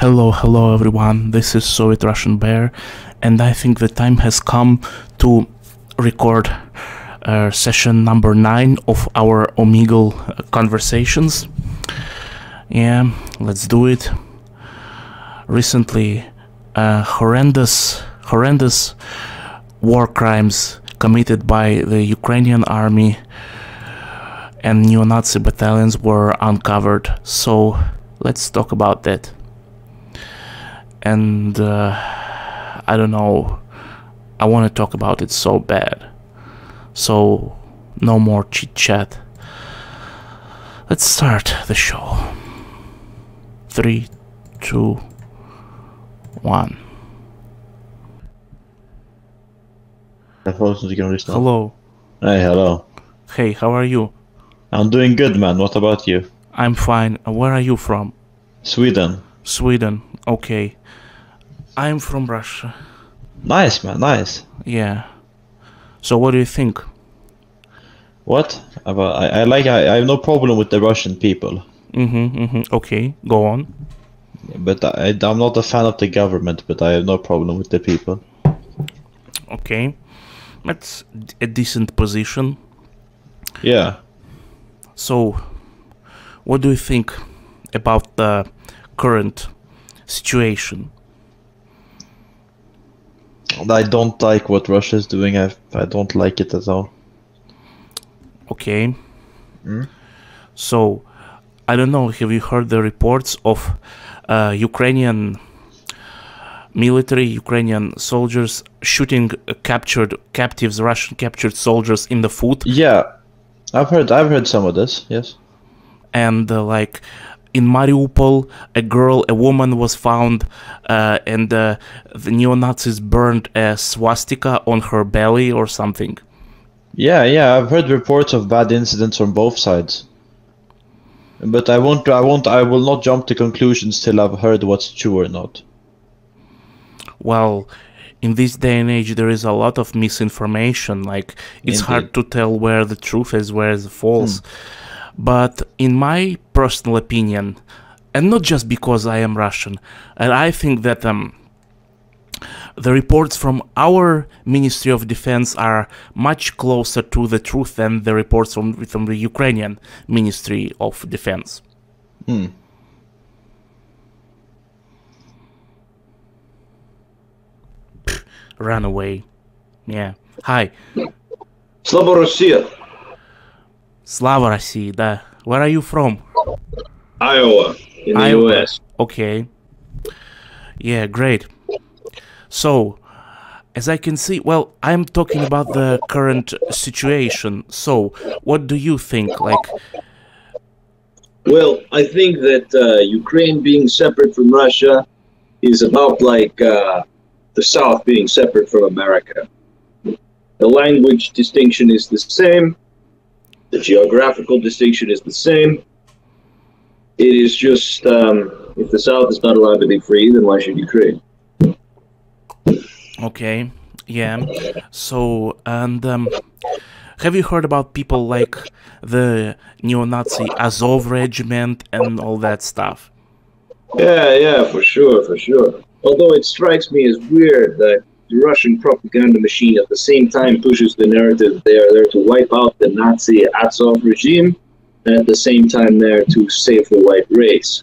Hello, hello everyone. This is Soviet Russian Bear, and I think the time has come to record uh, session number nine of our Omegle uh, conversations. Yeah, let's do it. Recently, uh, horrendous, horrendous war crimes committed by the Ukrainian army and neo-Nazi battalions were uncovered. So let's talk about that. And uh, I don't know, I want to talk about it so bad. So no more chit chat. Let's start the show. Three, two, one. Jag får inte kunna lyssna. Hello. Hey, hello. Hey, how are you? I'm doing good, man. What about you? I'm fine. Uh, Where are you from? Sweden. Sweden. Okay. I'm from Russia. Nice, man. Nice. Yeah. So what do you think? What? About I, I like. I, I have no problem with the Russian people, Mhm. Mhm. Okay. Go on. but I, I'm not a fan of the government. But I have no problem with the people. Okay. That's a decent position. Yeah. So, what do you think about the current situation? I don't like what Russia is doing. I I don't like it at all. Okay. Mm. So, I don't know. Have you heard the reports of uh, Ukrainian military, Ukrainian soldiers shooting uh, captured captives, Russian captured soldiers in the foot? Yeah, I've heard. I've heard some of this. Yes. and uh, like in Mariupol, a girl, a woman was found, uh, and uh, the neo Nazis burned a swastika on her belly or something. Yeah, yeah. I've heard reports of bad incidents from both sides. But I won't. I won't. I will not jump to conclusions till I've heard what's true or not. Well, in this day and age, there is a lot of misinformation. Like it's hard to tell where the truth is, where is the false. But in my personal opinion, and not just because I am Russian, and I think that um, the reports from our Ministry of Defense are much closer to the truth than the reports from, from the Ukrainian Ministry of Defense. Hmm. Run away. Yeah. Hi. Slava Russia. Slava России, да. Where are you from? Iowa, in the Iowa. U.S. Okay. Yeah, great. So, as I can see, well, I'm talking about the current situation. So, what do you think? Like, Well, I think that uh, Ukraine being separate from Russia is about like uh, the South being separate from America. The language distinction is the same. The geographical distinction is the same. It is just um, if the South is not allowed to be free, then why should Ukraine? okay, yeah. So, and um, have you heard about people like the neo-Nazi Azov regiment and all that stuff? Yeah, yeah, for sure, for sure. Although it strikes me as weird that the Russian propaganda machine at the same time pushes the narrative they are there to wipe out the Nazi Azov regime, and at the same time there to save the white race.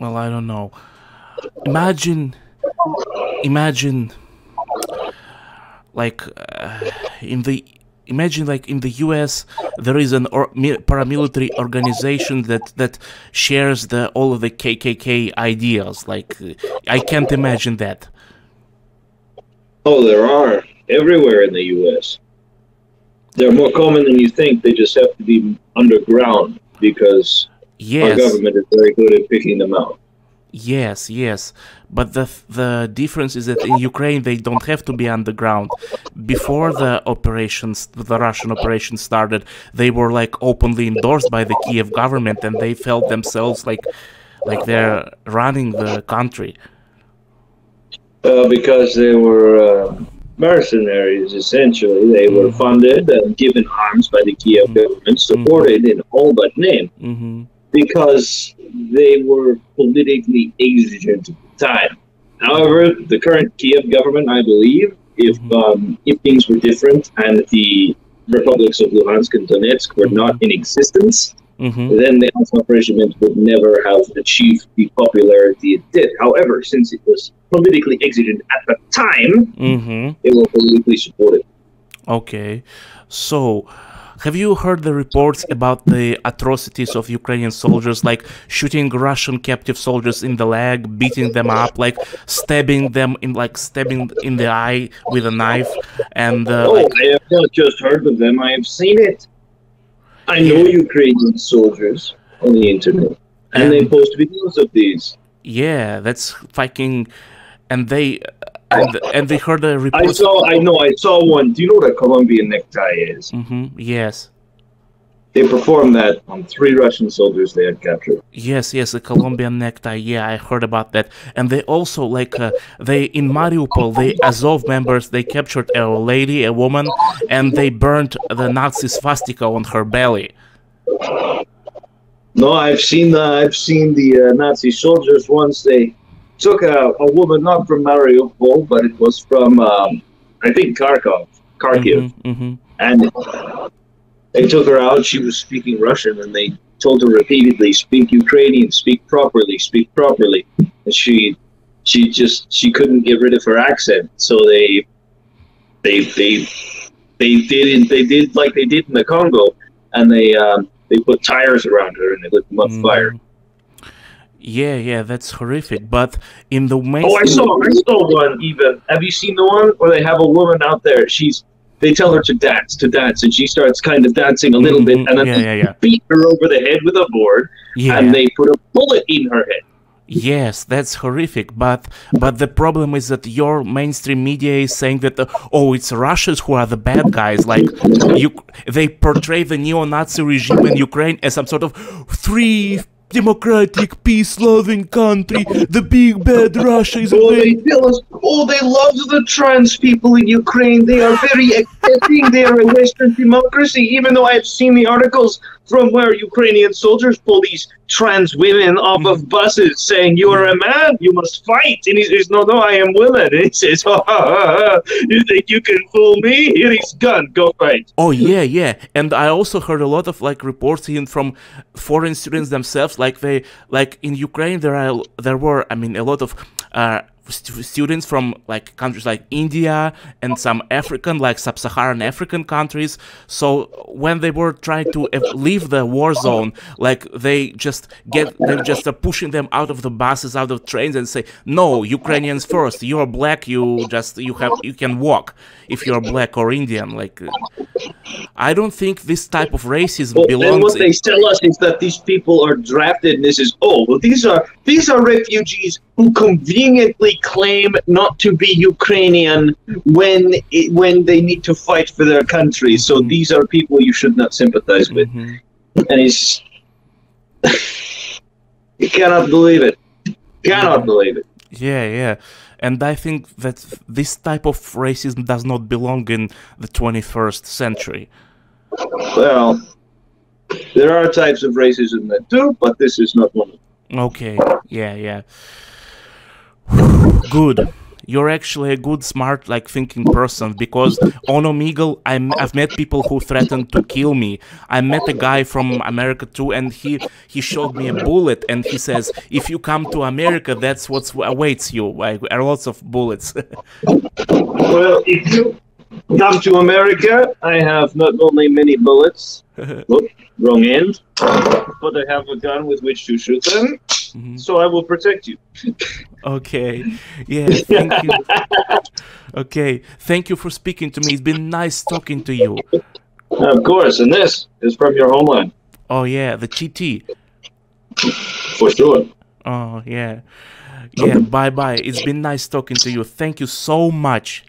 well i don't know imagine imagine like uh, in the imagine like in the us there is an or, paramilitary organization that that shares the all of the kkk ideas like i can't imagine that Oh, there are everywhere in the U.S. They're more common than you think. They just have to be underground because our government is very good at picking them out. Yes, yes, but the the difference is that in Ukraine they don't have to be underground. Before the operations, the Russian operation started, they were like openly endorsed by the Kiev government, and they felt themselves like like they're running the country. Uh, because they were uh, mercenaries, essentially. They were funded and given arms by the Kiev government, supported in all but name. hmm because they were politically exigent at the time. However, the current Kiev government, I believe, if um, if things were different and the republics of Luhansk and Donetsk were not in existence, Mm-hmm. then the Alpha Regiment would never have achieved the popularity it did. However, since it was politically exigent at the time, Mm-hmm. they were politically supported. Okay. So, have you heard the reports about the atrocities of Ukrainian soldiers, like shooting Russian captive soldiers in the leg, beating them up, like stabbing them in, like stabbing in the eye with a knife, and uh, Oh, like I have not just heard of them, I have seen it. I know Ukrainian soldiers on the internet, and they post videos of these. yeah, that's fucking, and they. And, and they heard the report. I saw, I know, I saw one. Do you know what a Colombian necktie is? hmm Yes, They performed that on three Russian soldiers they had captured. Yes, yes, a Colombian necktie. Yeah, I heard about that. And they also like uh, they in Mariupol, they Azov members, they captured a lady, a woman, and they burned the Nazi swastika on her belly. No, I've seen the I've seen the uh, Nazi soldiers once. They took a, a woman not from Mariupol, but it was from um, I think Kharkov, Kharkiv, hmm hmm and they took her out. She was speaking Russian, and they told her repeatedly, "Speak Ukrainian, speak properly, speak properly." And she she just she couldn't get rid of her accent, so they they they they did they did like they did in the Congo, and they um, they put tires around her and they lit them on fire. Yeah, yeah, that's horrific. But in the main, Oh, I saw I saw one even. Have you seen the one where they have a woman out there? She's they tell her to dance, to dance, and she starts kind of dancing a little bit, Mhm, and then yeah, they yeah, yeah. beat her over the head with a board, and they put a bullet in her head. Yes, that's horrific. But but the problem is that your mainstream media is saying that uh, oh, it's Russians who are the bad guys. Like you, they portray the neo-Nazi regime in Ukraine as some sort of free, democratic, peace-loving country. The big bad Russia is. Oh, they tell us, oh, they love the trans people in Ukraine. They are very accepting. They are a Western democracy. Even though I've seen the articles from where Ukrainian soldiers pull these trans women off of buses, saying, "You are a man, you must fight." And he says, "No, no, I am woman." And he says, ha, ha, ha, ha, "You think you can fool me? Here is gun. Go fight." Oh yeah, yeah, and I also heard a lot of like reports even from foreign students themselves. Like they, like in Ukraine, there are there were, I mean, a lot of uh, stu- students from like countries like India and some African, like sub-Saharan African countries. So when they were trying to ev- leave the war zone, like they just get, they just are pushing them out of the buses, out of trains, and say, "No, Ukrainians first. You are black. You just you have you can walk if you are black or Indian." Like. I don't think this type of racism Well, belongs. what they tell us is that these people are drafted, and this is oh, well, these are these are refugees who conveniently claim not to be Ukrainian when it, when they need to fight for their country. So these are people you should not sympathize with, Mhm. and it's you cannot believe it, cannot believe it. Yeah, yeah. And I think that this type of racism does not belong in the 21st century. Well, there are types of racism that do, but this is not one. of them. Okay, yeah, yeah. Good. You're actually a good, smart, like thinking person because on Omegle, I'm, I've met people who threatened to kill me. I met a guy from America too, and he he showed me a bullet, and he says, "If you come to America, that's what awaits you. Like, are lots of bullets." Well, if you come to America, I have not only many bullets, wrong end, but I have a gun with which to shoot them, Mhm. so I will protect you. Okay. Yeah, thank you. Okay, thank you for speaking to me. It's been nice talking to you. Of course, and this is from your homeland, Oh yeah, the TT. for sure. Oh yeah. Yeah, bye bye. It's been nice talking to you. Thank you so much.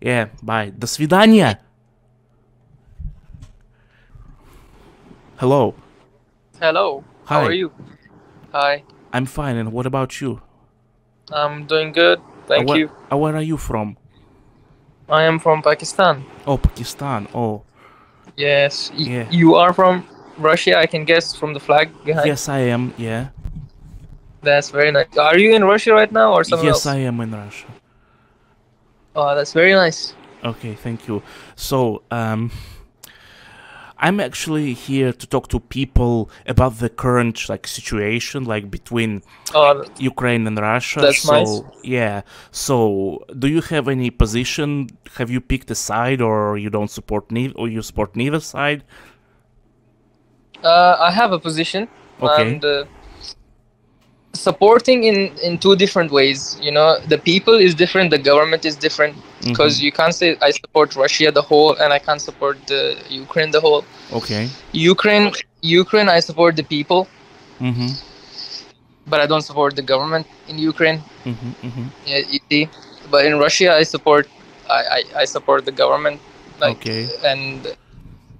Yeah, bye. До свидания. Hello. Hello. How Hi. are you? Hi. I'm fine and what about you? I'm doing good. Thank where, you. where are you from? I am from Pakistan. Oh, Pakistan. Oh, Yes. Yeah. You are from Russia, I can guess from the flag behind. yes I am. Yeah. That's very nice. Are you in Russia right now or somewhere yes, else? Yes, I am in Russia. Oh, that's very nice. Okay, thank you. So, um, I'm actually here to talk to people about the current like situation, like between Oh, Ukraine and Russia. That's so, nice. Yeah. So, do you have any position? Have you picked a side, or you don't support neither, or you support neither side? uh, I have a position. Okay. And uh, supporting in in two different ways. You know, the people is different, the government is different. Mm-hmm. Because you can't say I support Russia the whole and I can't support the Ukraine the whole. Okay. Ukraine, Ukraine, I support the people, Mm-hmm. but I don't support the government in Ukraine. Mm-hmm. Mm-hmm. Yeah, you see. But in Russia, I support, I, I, I support the government. Like, Okay. And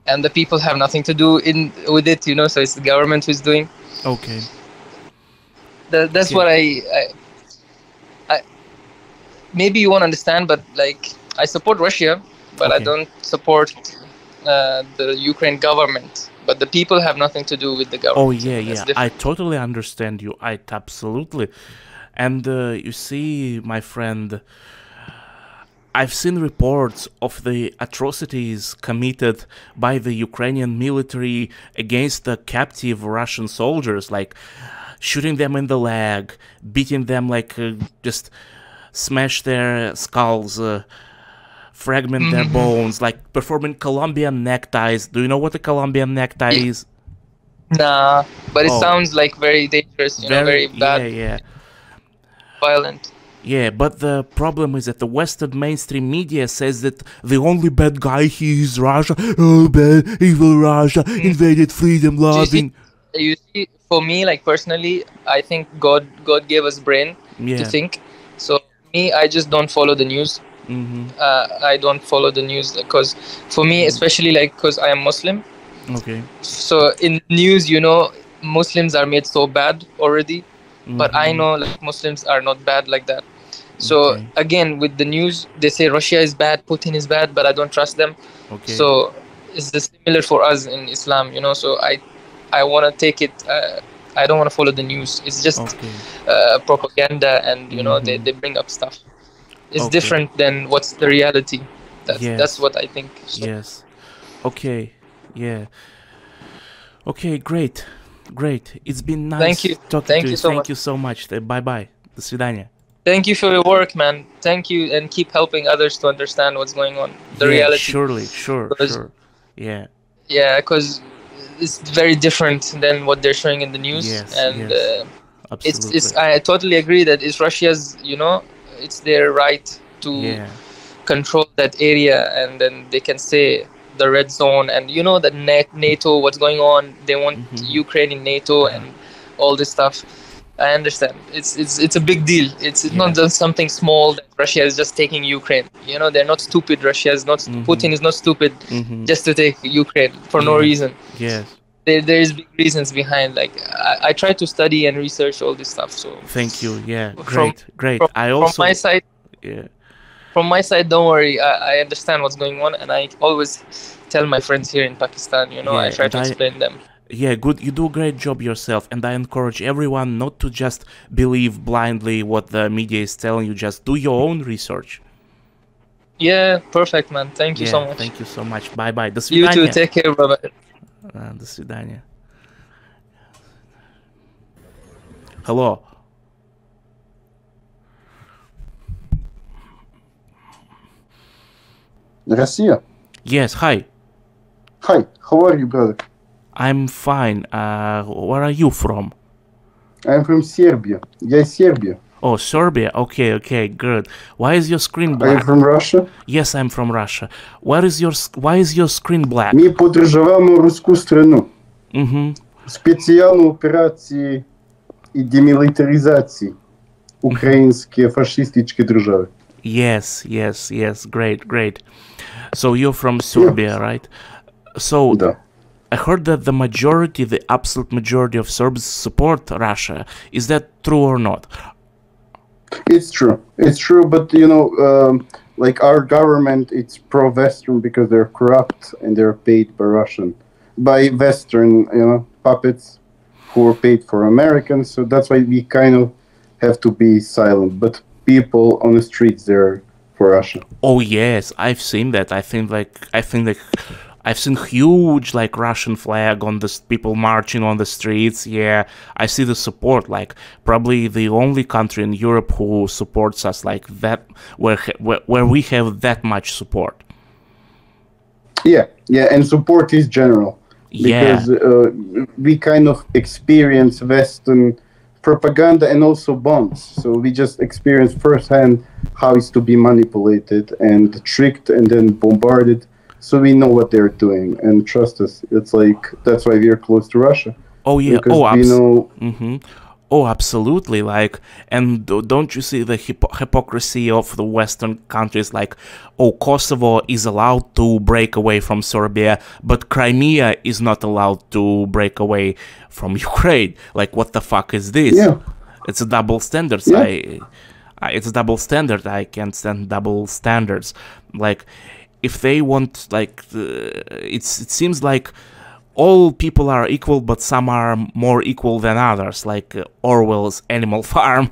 and the people have nothing to do in with it, you know. So it's the government who's doing. Okay. That, that's Okay. what I, I, I. Maybe you won't understand, but like I support Russia, but I don't support uh, the Ukraine government. But the people have nothing to do with the government. Oh yeah, yeah. different. I totally understand you. I absolutely. And uh, you see, my friend, I've seen reports of the atrocities committed by the Ukrainian military against the captive Russian soldiers, like shooting them in the leg, beating them like uh, just smash their skulls, uh, fragment their bones, like performing Colombian neckties. Do you know what a Colombian necktie is? Nah, but it Oh. sounds like very dangerous, you know, very bad, Yeah, yeah. violent. Yeah, but the problem is that the Western mainstream media says that the only bad guy here is Russia. Oh, bad, evil Russia invaded freedom loving. You see, for me, like personally, I think God, God gave us brain Yeah. to think. So me, I just don't follow the news. hmm Uh, I don't follow the news because, for me, especially like because I am Muslim. Okay. So in news, you know, Muslims are made so bad already. But I Mhm. know like Muslims are not bad like that. So Okay. again, with the news, they say Russia is bad, Putin is bad, but I don't trust them. Okay. So it's the similar for us in Islam, you know. So I, I want to take it. Uh, I don't want to follow the news. It's just okay. uh, propaganda, and you know they, Mhm. they bring up stuff. It's Okay. different than what's the reality. That's Yes. that's what I think. So, Yes. Okay. Yeah. Okay. Great. Great. It's been nice Thank you. talking Thank to you you. so Thank much. you so much. Bye bye. До свидания. Thank you for your work, man. Thank you, and keep helping others to understand what's going on, the yeah, reality. Surely. Sure. Because- Sure. Yeah. Yeah, because it's very different than what they're showing in the news, Yes, and yes. uh, it's it's. I totally agree that it's Russia's. You know, it's their right to yeah. control that area, and then they can say the red zone, and you know that Na- NATO, what's going on? They want Mhm. Ukraine in NATO and all this stuff. I understand. It's it's it's a big deal. It's it's not just something small that Russia is just taking Ukraine. You know, they're not stupid. Russia is not. Mhm. Putin is not stupid Mhm. just to take Ukraine for no reason. Yes. There there is big reasons behind. Like I, I try to study and research all this stuff. So Thank you. Yeah. From- Great. Great. from, I from also. my side, yeah. from my side, don't worry. I, I understand what's going on, and I always tell my friends here in Pakistan. You know, I try to I- explain them Yeah, good. You do a great job yourself, and I encourage everyone not to just believe blindly what the media is telling you. Just do your own research. Yeah, perfect, man. Thank you yeah, so much. Thank you so much. Bye bye. До You свидания. too. Take care, brother. А, до свидания. Hello. Россия. Yes. Hi. Hi, how are you, brother? I'm fine. Uh, where are you from? I'm from Serbia. Я из Сербии. Oh, Serbia. Okay, okay, good. Why is your screen Are you black? from Russia? Yes, I'm from Russia. Where is your s- why is your screen black? Ми поддержаваємо руську страну. Mm-hmm. Спеціальну операції і демілітаризації української фашистської держави. Yes, yes, yes. Great, great. So you're from Serbia, right? So Да. I heard that the majority, the absolute majority of Serbs support Russia. Is that true or not? It's true. It's true, but you know, um, like our government, it's pro-Western because they're corrupt and they're paid by Russian, by Western, you know, puppets who are paid for Americans. So that's why we kind of have to be silent. But people on the streets, they're for Russia. Oh yes, I've seen that. I think like I think like I've seen huge like Russian flag on the people marching on the streets. Yeah, I see the support. Like probably the only country in Europe who supports us like that, where where, where we have that much support. Yeah, yeah, and support is general Yeah. because uh, we kind of experience Western propaganda and also bombs. So we just experience firsthand how it's to be manipulated and tricked and then bombarded. So we know what they're doing, and trust us, it's like that's why we're close to Russia Oh yeah. because oh, we know. hmm Oh, absolutely. Like, and don't you see the hypo- hypocrisy of the Western countries? Like, oh, Kosovo is allowed to break away from Serbia, but Crimea is not allowed to break away from Ukraine. Like, what the fuck is this? Yeah. It's a double standard Yeah. I, I, it's a double standard. I can't stand double standards. Like, if they want, like, uh, it's it seems like all people are equal, but some are more equal than others, like uh, Orwell's Animal Farm.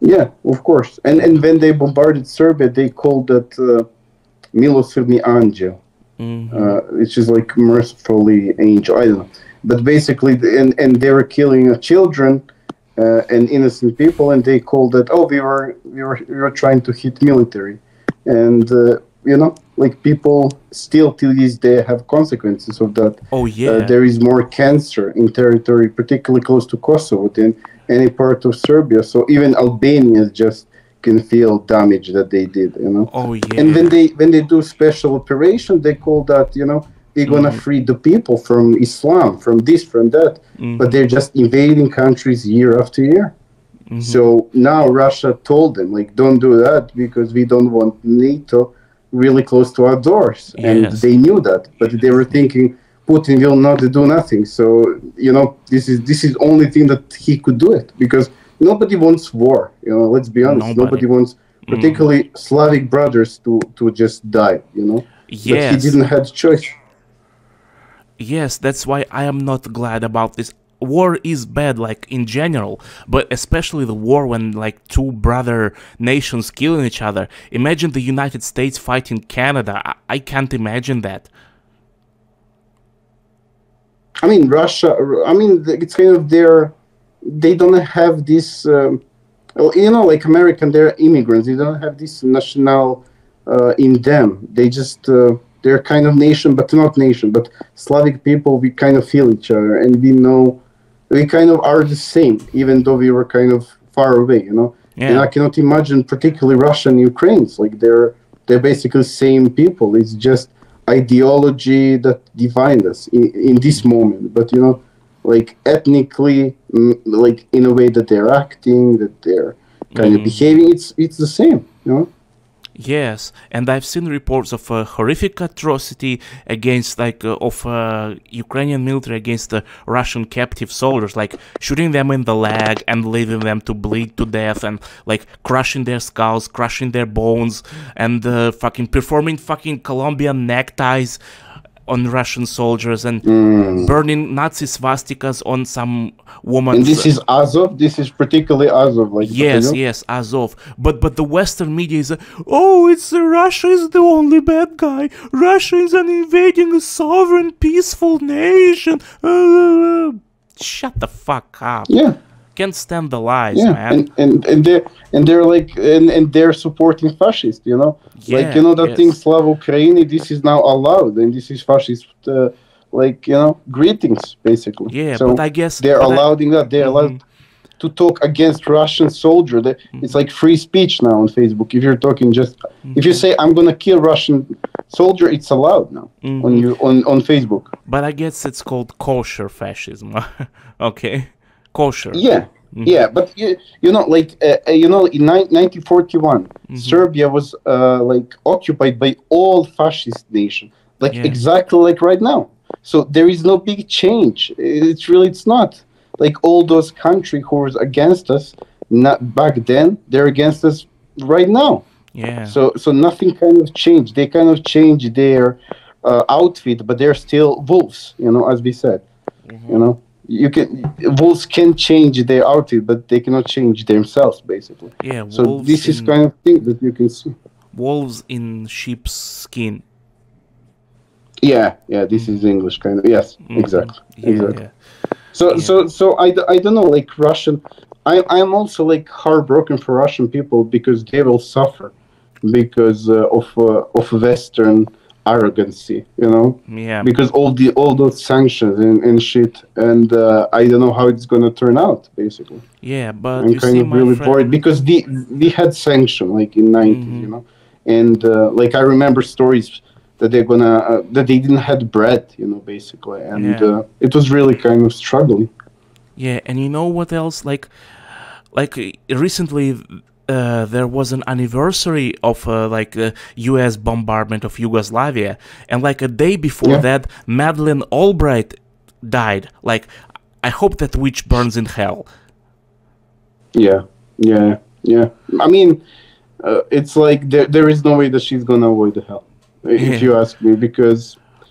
Yeah, of course. And and when they bombarded Serbia, they called it uh, Milosrdni Angel. uh, which is like mercifully angel. I don't know, but basically, and and they were killing children uh, and innocent people, and they called it. Oh, we were we were we were trying to hit military, and uh, you know, like people still till this day have consequences of that. Oh uh, yeah, Uh, there is more cancer in territory, particularly close to Kosovo, than any part of Serbia. So even Albanians just can feel damage that they did. You know. oh yeah. And when they when they do special operation, they call that you know they're gonna mm-hmm. free the people from Islam, from this, from that. Mm-hmm. But they're just invading countries year after year. Mm-hmm. So now Russia told them like, don't do that because we don't want NATO really close to our doors, and they knew that. But they were thinking Putin will not do nothing. So you know this is this is only thing that he could do it because nobody wants war. You know, let's be honest. Nobody. Nobody, wants, mm. particularly Slavic brothers, to to just die. You know, but he didn't have choice. yes, that's why I am not glad about this. War is bad, like in general, but especially the war when like two brother nations killing each other. Imagine the United States fighting Canada. I, I can't imagine that. I mean, Russia. I mean, it's kind of their. They don't have this. Um, you know, like American, they're immigrants. They don't have this national uh, in them. They just uh, they're kind of nation, but not nation. But Slavic people, we kind of feel each other, and we know we kind of are the same, even though we were kind of far away. You know, Yeah. and I cannot imagine, particularly Russian Ukrainians, like they're they're basically same people. It's just ideology that defined us in, in this moment. But you know, like ethnically, mm, like in a way that they're acting, that they're kind of behaving, it's it's the same. You know. Yes, and I've seen reports of a horrific atrocity against, like, uh, of uh, Ukrainian military against the Russian captive soldiers, like shooting them in the leg and leaving them to bleed to death, and like crushing their skulls, crushing their bones, and uh, fucking performing fucking Colombian neckties on Russian soldiers and burning Nazi swastikas on some woman. And this is Azov. This is particularly Azov. Like Yes, you know? yes, Azov. But but the Western media is, oh, it's uh, Russia is the only bad guy. Russia is an invading sovereign, peaceful nation. Uh, shut the fuck up. Yeah. Can't stand the lies, yeah, man. and, and and they're and they're like and, and they're supporting fascists, you know, Yeah, like you know that yes. thing Slava Ukraini. This is now allowed, and this is fascist, uh, like you know, greetings basically. Yeah, so but I guess- they're but I- Mm-hmm. that. They're allowed to talk against Russian soldier. That It's like free speech now on Facebook. If you're talking just if Mm-hmm. you say I'm gonna kill Russian soldier, it's allowed now Mm-hmm. on you on on Facebook. But I guess it's called kosher fascism. okay, kosher. Yeah, Mm-hmm. yeah, but you, you know, like uh, uh, you know, in ni- 1941, Mm-hmm. Serbia was uh, like occupied by all fascist nation, like Yeah. exactly like right now. So there is no big change. It's really it's not like all those countries who was against us not back then. They're against us right now. Yeah. So so nothing kind of changed. They kind of changed their uh, outfit, but they're still wolves. You know, as we said. Mm-hmm. You know, you can wolves can change their outfit, but they cannot change themselves, basically. Yeah, So this is kind of thing that you can see. wolves in sheep's skin. Yeah, yeah, this is English kind of. Yes, Mhm. exactly, Yeah, exactly. yeah. So, Yeah. so, so I don't know, like Russian. I, I'm also like heartbroken for Russian people because they will suffer because uh, of uh, of Western arrogancy, you know, Yeah. because all the all those sanctions and, and shit, and uh, I don't know how it's gonna turn out. Basically, Yeah, but I'm you kind of really friend, worried because the we had sanction like in 90s, Mhm. you know, and uh, like I remember stories that they're gonna uh, that they didn't had bread, you know, basically, and Yeah. uh, it was really kind of struggling. Yeah, and you know what else? Like, like recently, uh, there was an anniversary of uh, like the U.S. bombardment of Yugoslavia, and like a day before Yeah. that, Madeleine Albright died. Like, I hope that witch burns in hell. Yeah, yeah, yeah. I mean, uh, it's like there, there is no way that she's gonna avoid the hell, Yeah. if you ask me, because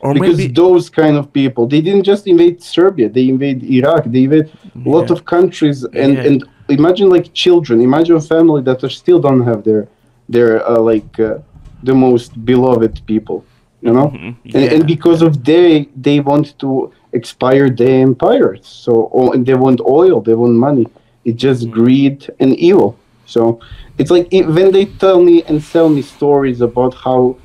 Or because maybe those kind of people, they didn't just invade Serbia, they invade Iraq, they invade a lot of countries, and Yeah. and imagine like children, imagine a family that still don't have their their uh, like uh, the most beloved people, you know, Mhm, and, yeah. and because of they they want to expire their empires so and they want oil they want money. It's just Mm. greed and evil. So it's like it, when they tell me and tell me stories about how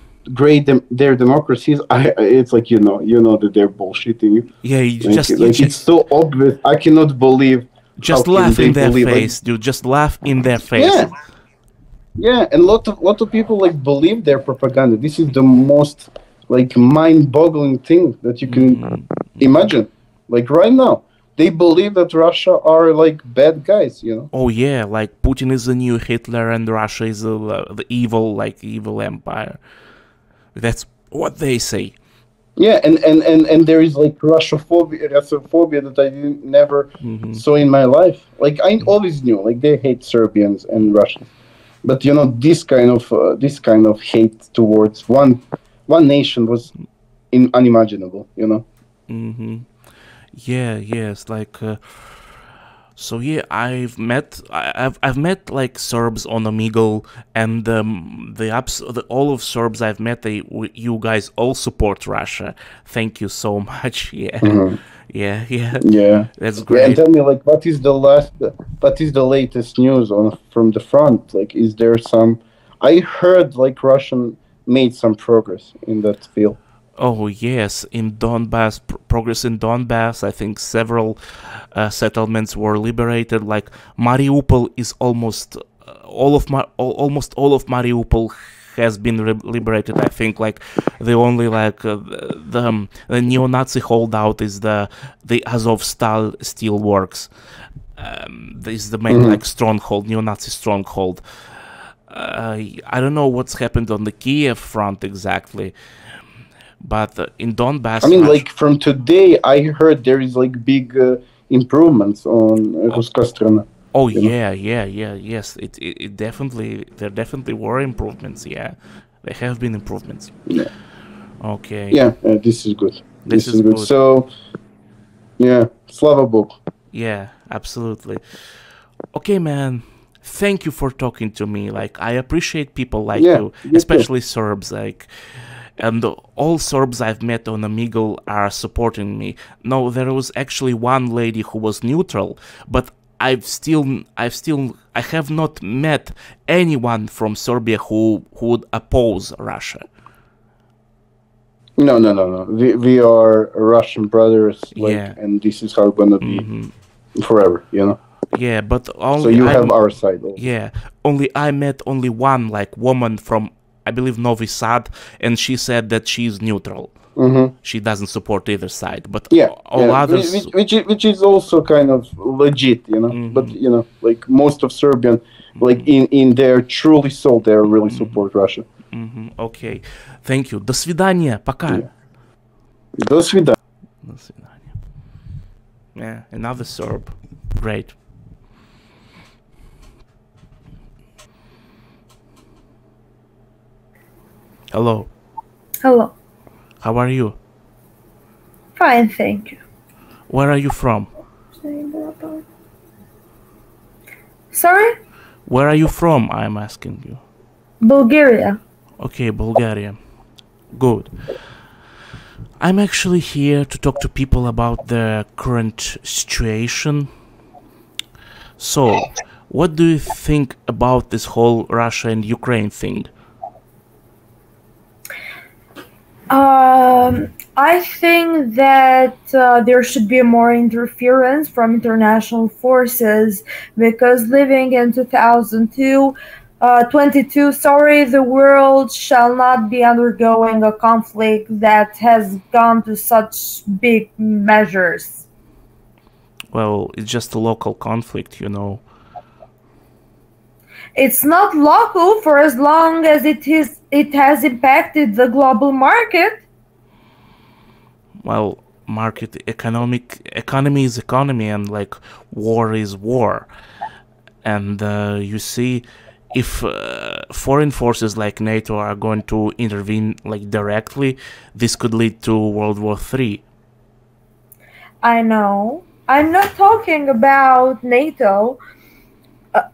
great them, their democracies I, I- it's like you know you know that they're bullshitting you. Yeah, you like, just you like it's just, so obvious. I cannot believe just laugh in their face, dude. Just laugh in their face. yeah yeah and lot of lot of people like believe their propaganda this is the most like mind-boggling thing that you can imagine like right now they believe that russia are like bad guys you know Oh yeah, like Putin is the new Hitler and Russia is the, the evil, like evil empire. That's what they say. Yeah and and and, and there is like russophobia russophobia that i never Mhm. saw in my life like i always knew like they hate serbians and russians but you know this kind of uh, this kind of hate towards one one nation was in, unimaginable you know Mm-hmm. Yeah, yes, like uh, so. Yeah, I've met I've I've met like Serbs on Omegle, and um, the abs the, all of Serbs I've met, they w- you guys all support Russia. Thank you so much. Yeah, yeah, yeah. yeah That's great. Yeah, and tell me, like, what is the last, what is the latest news on from the front? Like, is there some? I heard like Russian made some progress in that field. Oh yes, in Donbass, pr- progress in Donbass. I think several uh, settlements were liberated. Like Mariupol is almost uh, all of Ma- al- almost all of Mariupol has been liberated. I think like the only like uh, the um, the neo-Nazi holdout is the the Azovstal steel works. Um, this is the main Mhm. like stronghold, neo-Nazi stronghold. Uh, I don't know what's happened on the Kiev front exactly, but uh, in Donbass, I mean, like from today, I heard there is like big uh, improvements on uh, Ruska oh you know? yeah, yeah, yeah, yes, it, it it definitely there definitely were improvements. Yeah, there have been improvements. Yeah. Okay. Yeah, uh, this is good. This is good. So, yeah, Slava Bog. Yeah, absolutely. Okay, man. Thank you for talking to me. Like I appreciate people like Yeah, you, you too. especially Serbs. Like, and all Serbs I've met on Omegle are supporting me. No, there was actually one lady who was neutral, but I've still, I've still, I have not met anyone from Serbia who who would oppose Russia. No, no, no, no. We, we are Russian brothers, like, Yeah. and this is how it's gonna be Mhm. forever. You know. Yeah, but only So you I- have our side. also. Yeah, only I met only one like woman from I believe Novi Sad, and she said that she's neutral. Mm-hmm. She doesn't support either side, but Yeah, all yeah. others. which, which, is, which is also kind of legit, you know. Mhm. But you know, like most of Serbian, like in in their truly soul, they really support Russia. Мгм, Окей. Thank you. До свидания. Пока. Yeah. До свидания. До свидания. Yeah, another Serb. Great. Hello. Hello. How are you? Fine, thank you. Where are you from? Sorry? Where are you from? I'm asking you. Bulgaria. Okay, Bulgaria. Good. I'm actually here to talk to people about the current situation. So, what do you think about this whole Russia and Ukraine thing? Um, I think that uh, there should be more interference from international forces because living in 2002, uh, 22, sorry, the world shall not be undergoing a conflict that has gone to such big measures. Well, it's just a local conflict, you know. It's not local for as long as it is it has impacted the global market. Well, market economic economy is economy, and like war is war. And uh, you see, if uh, foreign forces like NATO are going to intervene like directly, this could lead to World War Three. I know. I'm not talking about NATO, uh,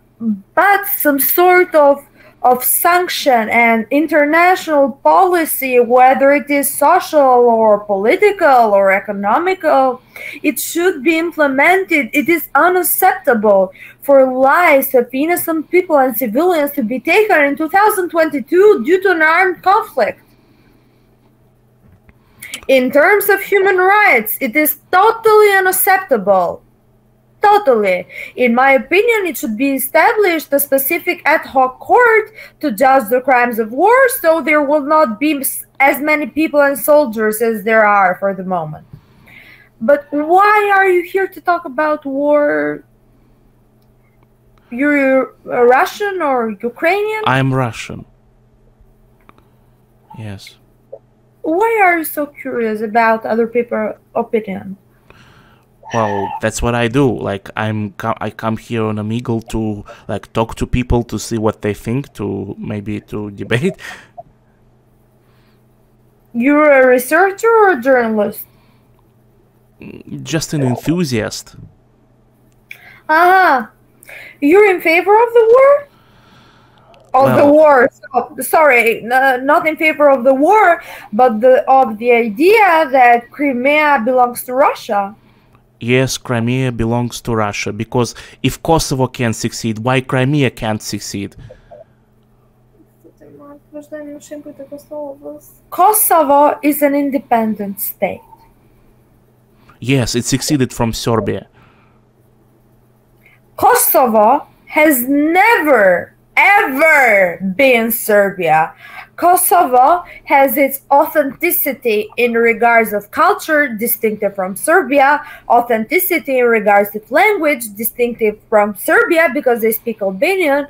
but some sort of of sanction and international policy, whether it is social or political or economical, it should be implemented. It is unacceptable for lives of innocent people and civilians to be taken in 2022 due to an armed conflict. In terms of human rights, it is totally unacceptable. Totally. In my opinion, it should be established a specific ad hoc court to judge the crimes of war so there will not be as many people and soldiers as there are for the moment. But why are you here to talk about war? You're a Russian or Ukrainian? I'm Russian. Yes. Why are you so curious about other people's opinion? Well that's what i do. Like i'm i come here on omegle to like talk to people to see what they think to maybe to debate. You're a researcher or a journalist? Just an enthusiast. Uh-huh. You're in favor of the war? Of well, the war. So, sorry uh, not in favor of the war but the of the idea that crimea belongs to russia yes, Crimea belongs to Russia, because if Kosovo can succeed, why Crimea can't succeed? Kosovo is an independent state. Yes, it succeeded from Serbia. Kosovo has never, ever been Serbia. Kosovo has its authenticity in regards of culture distinctive from Serbia, authenticity in regards of language distinctive from Serbia because they speak Albanian,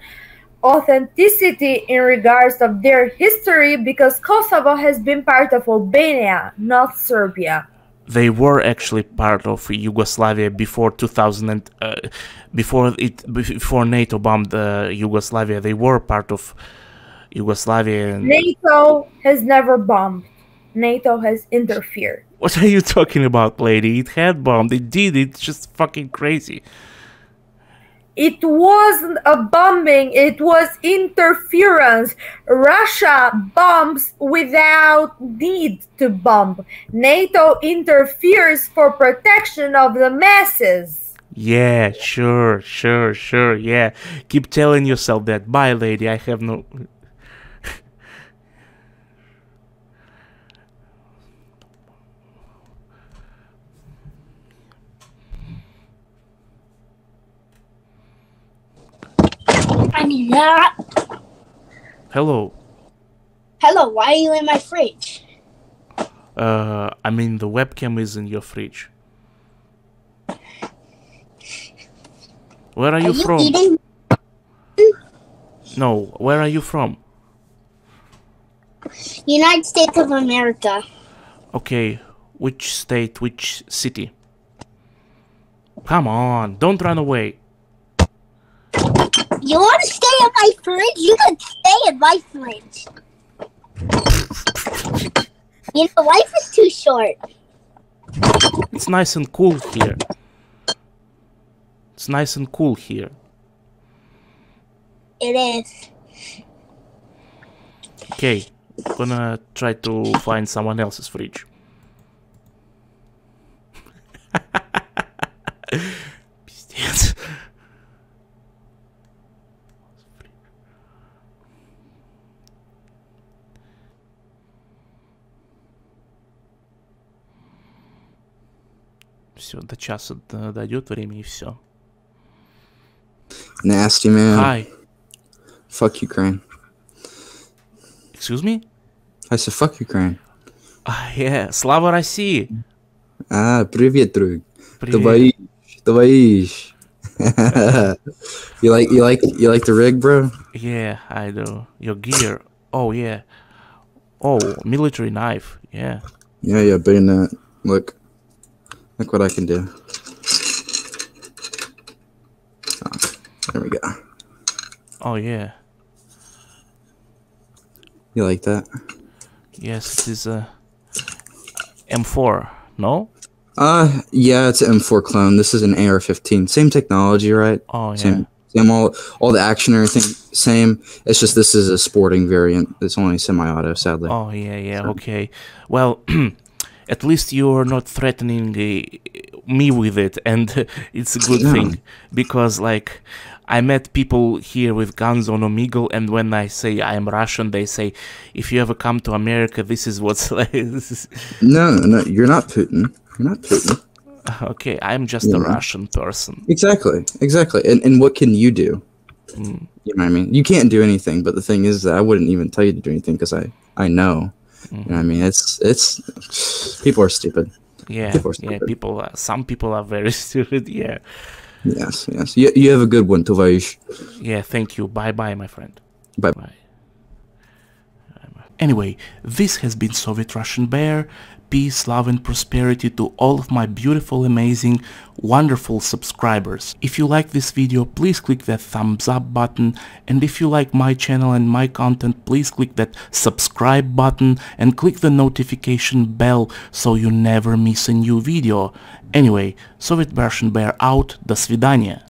authenticity in regards of their history because Kosovo has been part of Albania, not Serbia. They were actually part of Yugoslavia before 2000 and, uh, before it before NATO bombed uh, Yugoslavia. They were part of Yugoslavia. And... NATO has never bombed. NATO has interfered. What are you talking about, lady? It had bombed. It did. It's just fucking crazy. It wasn't a bombing, it was interference. Russia bombs without need to bomb. NATO interferes for protection of the masses. Yeah, sure, sure, sure, yeah. Keep telling yourself that. Bye, lady. I have no. That. Hello. Hello, why are you in my fridge? Uh, I mean the webcam is in your fridge. Where are, are you, you, from? Eating? No, where are you from? United States of America. Okay, which state, which city? Come on, don't run away. You want to stay in my fridge? You can stay in my fridge. you know, life is too short. It's nice and cool here. It's nice and cool here. It is. Okay, gonna try to find someone else's fridge. Все, до часа дойдет время и все. Nasty man. Hi, Fuck Ukraine. excuse me? I said fuck Ukraine. Ah, yeah, слава России! Ah, привет, друг. Привет. Товарищ, товарищ. you like you like you like the rig, bro? Yeah, I do. Your gear. Oh, yeah. Oh, military knife. Yeah. Yeah, yeah, bayonet. Look, look what I can do. Ah, there we go. Oh, yeah. You like that? Yes, it is a M4. No? Uh, yeah, it's an M4 clone. This is an AR-15. Same technology, right? Oh, yeah. Same, same all, all the action, and everything, same. It's just this is a sporting variant. It's only semi-auto, sadly. Oh, yeah, yeah. Okay. Well, at least you're not threatening uh, me with it, and it's a good Yeah. thing because, like, I met people here with guns on Omegle, and when I say I am Russian, they say, "If you ever come to America, this is what's like." is... No, no, you're not Putin. You're not Putin. Okay, I'm just a Russian person. Exactly, exactly. And and what can you do? You know what I mean? You can't do anything. But the thing is that I wouldn't even tell you to do anything because I I know. You know I mean? It's it's people are stupid. Yeah, People are yeah. People, are, some people are very stupid. Yeah, Yes, yes. You, you have a good one, Tovarish. yeah. Thank you. Bye, bye, my friend. Bye. Bye. Anyway, this has been Soviet Russian Bear peace, love and prosperity to all of my beautiful, amazing, wonderful subscribers. If you like this video, please click that thumbs up button and if you like my channel and my content, please click that subscribe button and click the notification bell so you never miss a new video. Anyway, Soviet Russian Bear out, до свидания!